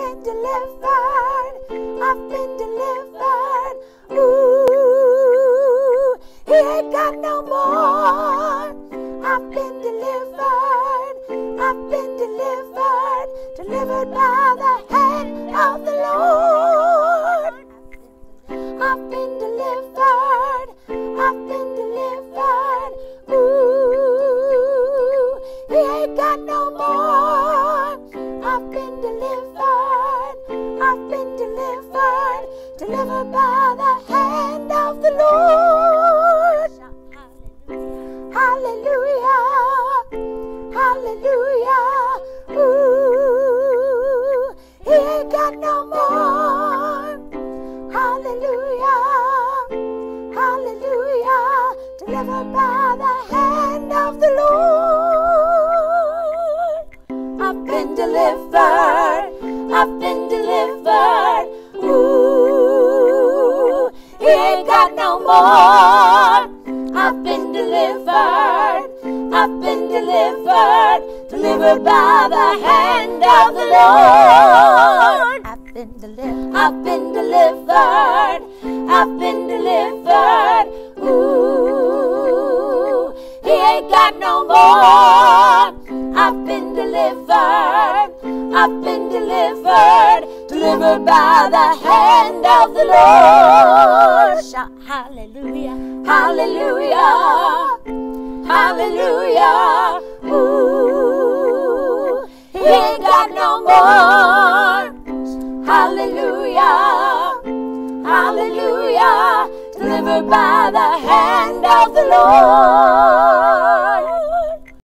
been delivered. I've been delivered. Ooh, he ain't got no more. I've been delivered. I've been delivered. Delivered by the hand of the Lord. I've been delivered. I've been delivered. Ooh, he ain't got no more. I've been delivered. Delivered. By the hand of the Lord. Hallelujah. Hallelujah. Ooh, he ain't got no more. Hallelujah. Hallelujah. Delivered by the hand of the Lord. I've been delivered. I've been delivered. Ain't got no more. I've been delivered. I've been delivered. Delivered by the hand of the Lord. I've been delivered. I've been delivered. I've been delivered. Ooh, he ain't got no more. I've been delivered. I've been delivered. Delivered by the hand of the Lord. Shout hallelujah. Hallelujah. Hallelujah. Ooh, he ain't got no more. Hallelujah. Hallelujah. Delivered by the hand of the Lord.